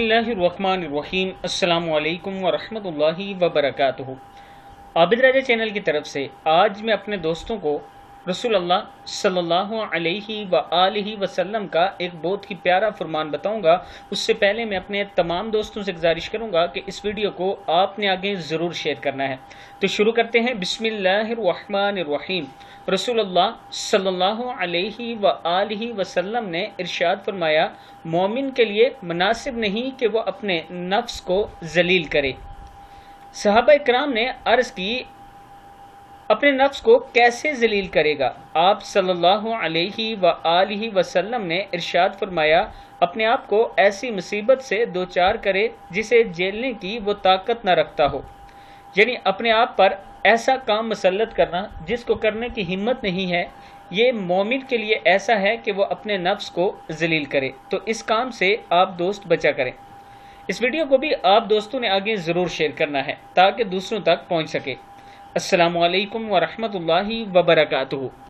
बसमीम अल्लाम वरहमल वबरकातुहु। आबिद राजा चैनल की तरफ़ से आज मैं अपने दोस्तों को रसूल सल्लल्लाहु अलैहि व आलिहि वसल्लम का एक बहुत ही प्यारा फरमान बताऊँगा। उससे पहले मैं अपने तमाम दोस्तों से गुजारिश करूँगा कि इस वीडियो को आपने आगे ज़रूर शेयर करना है। तो शुरू करते हैं। बिस्मिल्लाहिर्रहमानिर्रहीम। रसूल अल्लाह सल्लल्लाहु अलैहि व आलिहि वसल्लम ने इरशाद फरमाया, मोमिन के लिए मुनासिब नहीं कि वह अपने नफ्स को जलील करे। साहब कराम ने अर्ज़ की अपने नफ्स को कैसे जलील करेगा? आप सल्लल्लाहु अलैहि व आलिहि वसल्लम ने इरशाद फरमाया, अपने आप को ऐसी मुसीबत से दो चार करे जिसे झेलने की वो ताकत न रखता हो। यानी अपने आप पर ऐसा काम मुसलत करना जिसको करने की हिम्मत नहीं है, ये मोमिन के लिए ऐसा है कि वो अपने नफ्स को जलील करे। तो इस काम से आप दोस्त बचा करें। इस वीडियो को भी आप दोस्तों ने आगे ज़रूर शेयर करना है, ताकि दूसरों तक पहुँच सके। असलकम वरहमल वर्का